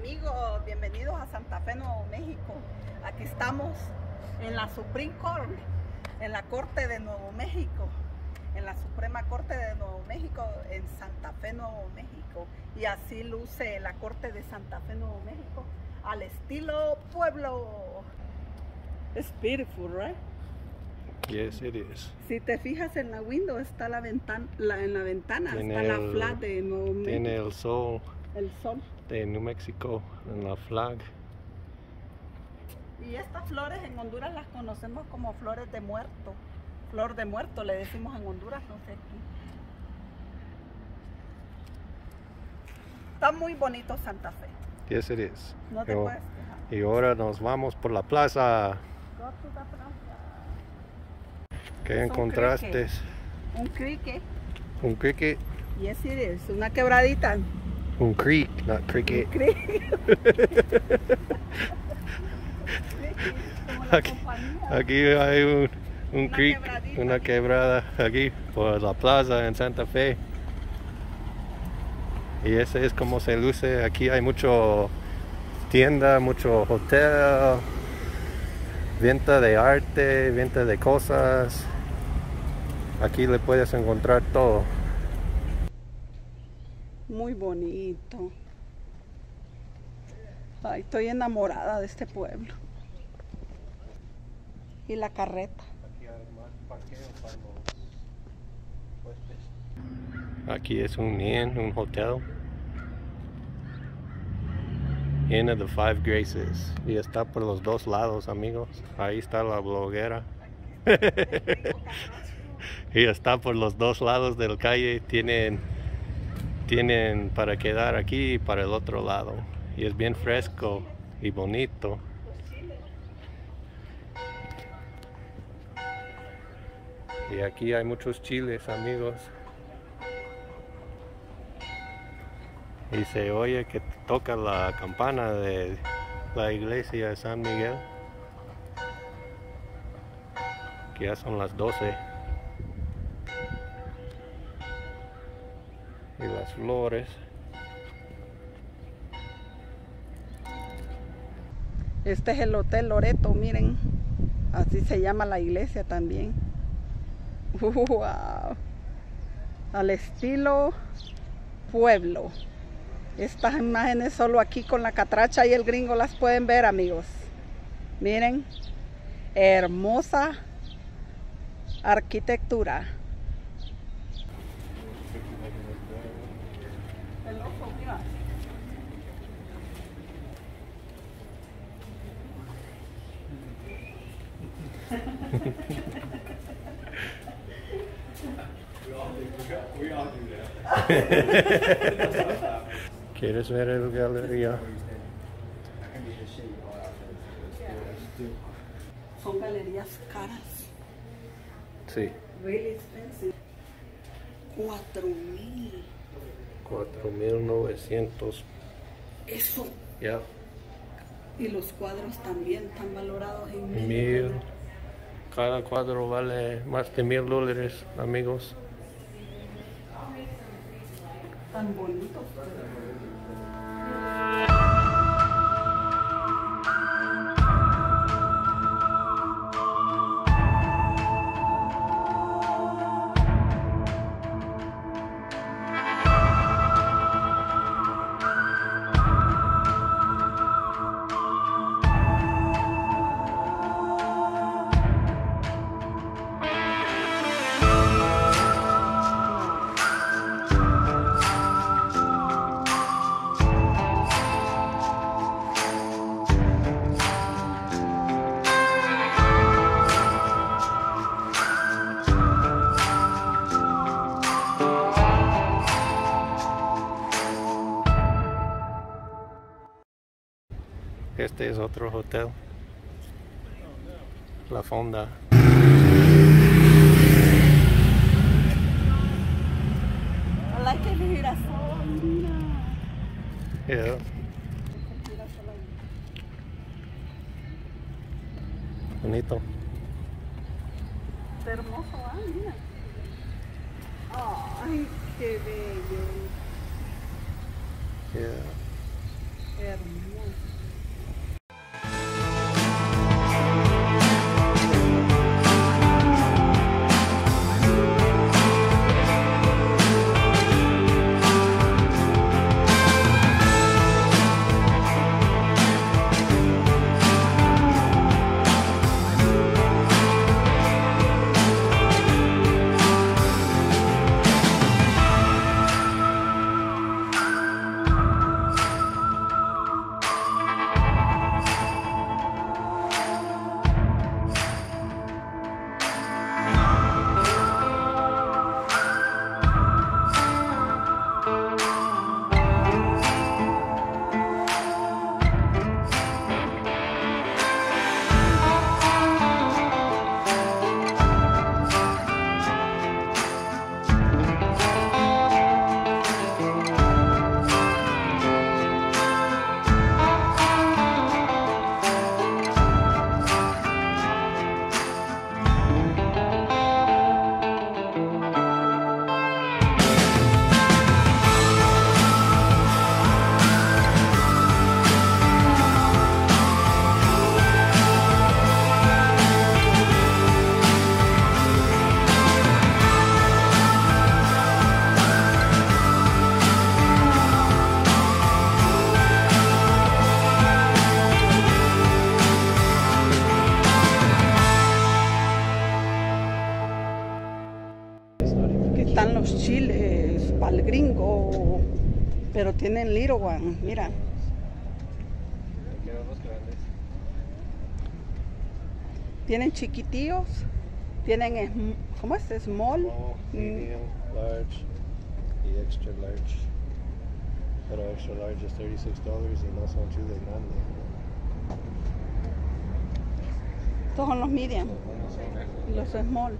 amigos, bienvenidos a Santa Fe, Nuevo México. Aquí estamos en la Supreme Court, en la Corte de Nuevo México, en la Suprema Corte de Nuevo México, en Santa Fe, Nuevo México. Y así luce la Corte de Santa Fe, Nuevo México, al estilo pueblo. Es beautiful, right? Yes, it is. Si te fijas en la window está la ventana, la, en la ventana Tiene está la el- flag de Nuevo México, Tiene el sol el sol. de New Mexico en la flag. Y estas flores en Honduras las conocemos como flores de muerto. Flor de muerto le decimos en Honduras, no sé aquí. Está muy bonito Santa Fe. Yes, it is. No te Yo- puedes quejar. y ahora nos vamos por la plaza. ¿Qué un encontraste? crique. Un crique. Un cricket. Yes, it is. Una quebradita. Un creek, not cricket. Aquí- hay un, un Una creek, quebradita. una quebrada aquí por la plaza en Santa Fe. Y ese es como se luce. Aquí hay mucho tienda, mucho hotel, venta de arte, venta de cosas. Aquí le puedes encontrar todo. Muy bonito. Ay, estoy enamorada de este pueblo. Y la carreta. Aquí es un inn, un hotel. Inn of the Five Graces. Y está por los dos lados, amigos. Ahí está la bloguera. y está por los dos lados del calle. Tienen, tienen para quedar aquí y para el otro lado. Y es bien fresco y bonito. Y aquí hay muchos chiles, amigos. Y se oye que toca la campana de la iglesia de San Miguel. Que ya son las 12. Y las flores. Este es el Hotel Loreto, miren. Así se llama la iglesia también. Wow. Al estilo pueblo. Estas imágenes solo aquí con la catracha y el gringo las pueden ver, amigos. Miren. Hermosa arquitectura. ¿Quieres ver el galería? Son galerías caras. Sí, Really expensive. Cuatro mil. 4.900. Eso. Ya, Y los cuadros también están valorados en mil. mil. Cada cuadro vale más de mil dólares, amigos. Otro hotel. La Fonda. I like girasol, mira. Yeah. El girasol ahí. Bonito. Está hermoso, ah, mira. Ay, qué bello. Yeah. Hermoso. Chiles para el gringo, pero tienen little one, mira. Grandes. Tienen chiquitillos, tienen, ¿cómo es? Small. Small, Mm, medium, large y extra large. Pero extra large es 36 dólares y no son chile grande. Estos son los medium, los small.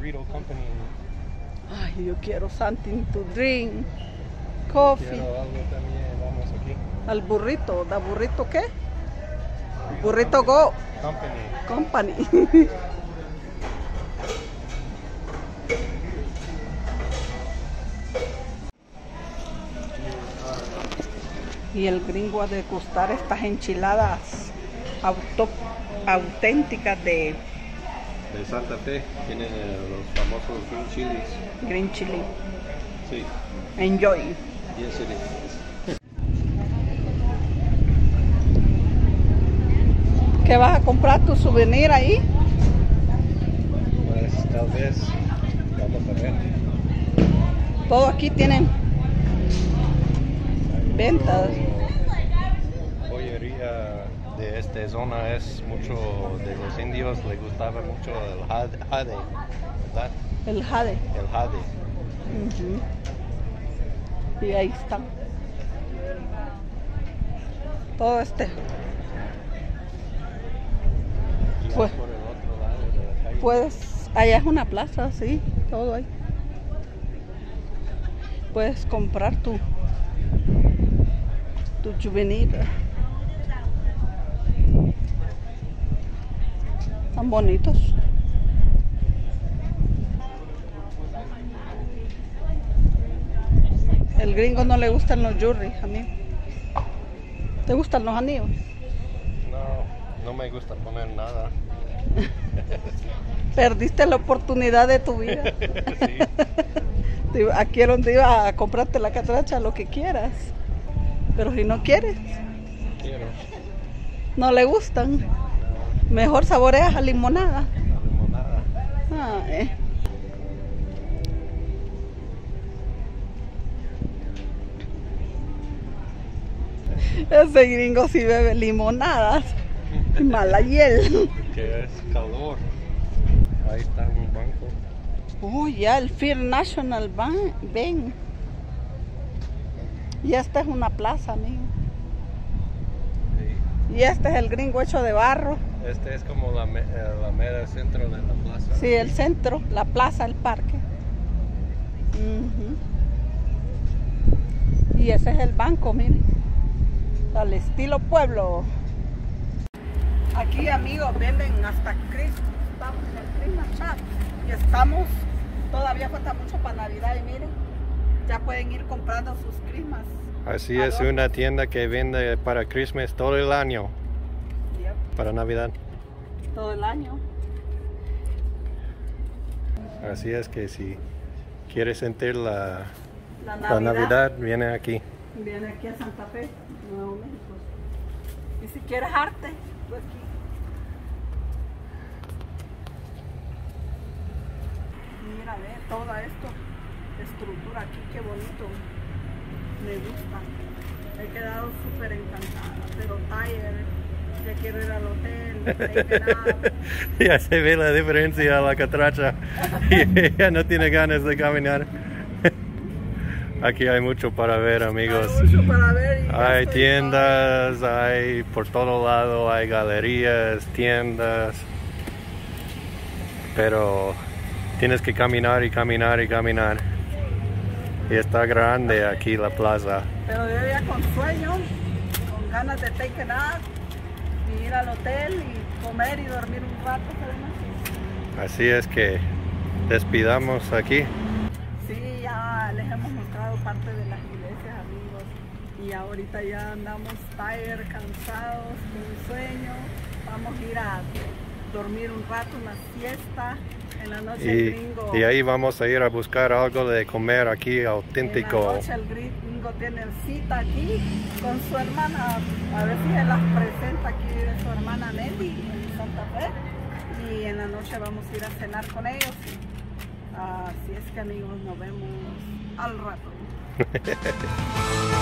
Burrito Company. Ay, yo quiero something to drink, coffee. Quiero algo también. Vamos aquí. Al burrito, ¿da burrito qué? Burrito Go Company. Company. y el gringo a degustar estas enchiladas auténticas de De Santa Fe tienen los famosos green chilies. green chili. Sí, Enjoy. yes it is. ¿Qué vas a comprar tu souvenir ahí? Pues tal vez vamos a ver. Todo aquí tienen ventas. Esta zona es mucho de los indios, le gustaba mucho el jade, jade, ¿verdad? El jade. El jade. Y ahí están. Todo este. Y Pues- por el otro lado de la calle. Puedes, allá es una plaza, sí, todo ahí. Puedes comprar tu tu souvenir. Tan bonitos. El gringo no le gustan los jewelry, a mí. ¿Te gustan los anillos? No, no me gusta poner nada. Perdiste la oportunidad de tu vida. sí, Aquí es donde iba a comprarte la catracha, lo que quieras. Pero si no quieres, quiero. no le gustan. Mejor saboreas a limonada. No limonada. Ah, eh. Ese gringo sí bebe limonadas. Mala hiel. Que es calor. Ahí está un banco. Oh, ya el Fear National Bank. Ven. Y esta es una plaza, amigo. Sí. Y este es el gringo hecho de barro. Este es como la, eh, la mera centro de la plaza. Sí, el centro, la plaza, el parque. Y ese es el banco, miren. Al estilo pueblo. Aquí, amigos, venden hasta Cristo. aquí estamos. Todavía falta mucho para Navidad y miren, ya pueden ir comprando sus crismas. Así es una tienda que vende para Christmas todo el año, para Navidad. todo el año. Así es que si quieres sentir la, La la Navidad, viene aquí. Viene aquí a Santa Fe, Nuevo México. Y si quieres arte, pues aquí. Mira, ve toda esto, estructura aquí, qué bonito. Me gusta. He quedado súper encantada, pero Tyler, ya quiero ir al hotel, ya se ve la diferencia a la catracha y ella no tiene ganas de caminar. Aquí hay mucho para ver amigos. Hay mucho para ver ya Hay tiendas, hay por todo lado, hay galerías, tiendas. Pero tienes que caminar y caminar y caminar. Y está grande aquí la plaza. Pero yo ya con sueño, con ganas de take it out, y ir al hotel y comer y dormir un rato. además. Así es que despidamos aquí. Sí, ya les hemos mostrado parte de las iglesias, amigos. Y ahorita ya andamos tired, cansados, con sueño. Vamos a ir a dormir un rato, una siesta. En la noche el Y, gringo. y ahí vamos a ir a buscar algo de comer aquí En la auténtico. noche el gringo tiene cita aquí con su hermana, a ver si se las presenta aquí de su hermana Nelly en Santa Fe. Y en la noche vamos a ir a cenar con ellos. Así es que amigos, nos vemos al rato.